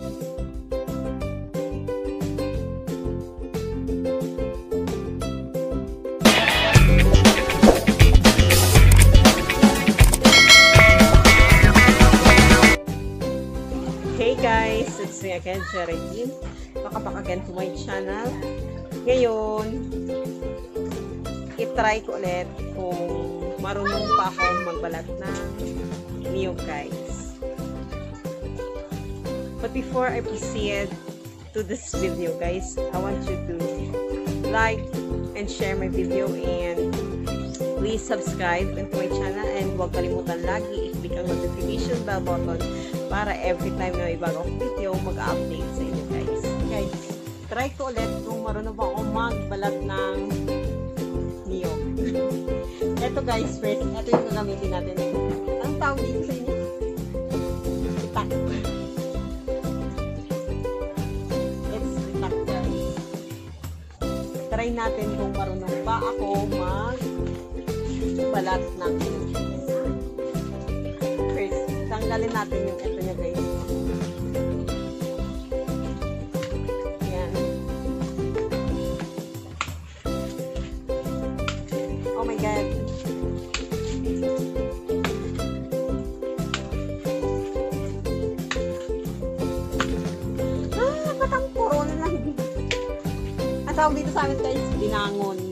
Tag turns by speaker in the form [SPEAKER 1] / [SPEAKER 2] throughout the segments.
[SPEAKER 1] Hey guys, it's me again, Geraldine. Welcome back again to my channel. Ngayon, itry ko ulit kung marunong pa ako magbalat ng niyog guys. But before I proceed to this video guys, I want you to like and share my video and please subscribe to my channel and huwag kalimutan lagi i-click ang notification bell button para every time na may bagong video, mag-update sa inyo guys. Guys, try ko ulit kung marunong ba ako magbalat ng niyog. Ito guys, first, ito yung gagamitin natin. Anong tawag dito sa inyo? Try natin kung marunong ba ako magbalat ng niyog. First, tanggalin natin yung ito niya guys. Tawag dito sa amin guys, binangon.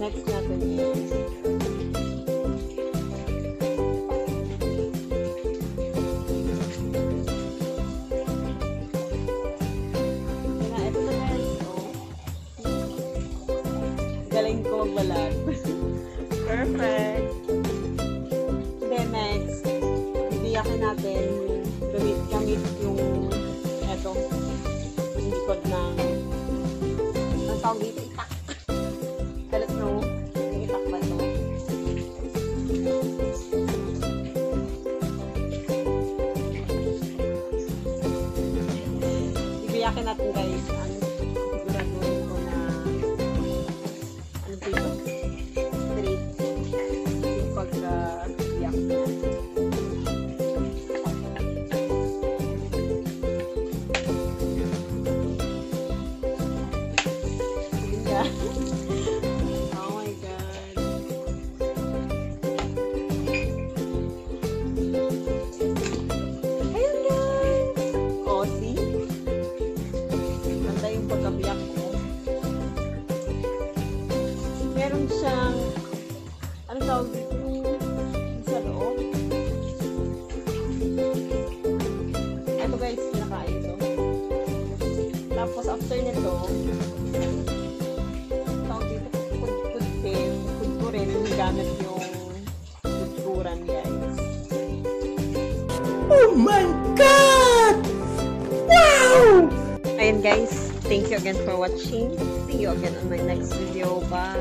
[SPEAKER 1] Next natin is. Galing ko magbalag. Perfect. Then next, bibiyakin natin gamit, gamit yung eto, yung likod ng ang tawag dito, itak. Natin guys ang meron siyang, ano tawag dito, sa loob. Ito guys, kinakain to. Tapos after nito, tawag dito, kudkud din, kudko rin, gamit yung kudkuran guys.
[SPEAKER 2] Oh my God! Wow!
[SPEAKER 1] Ayun guys, thank you again for watching. See you again on my next video. Bye!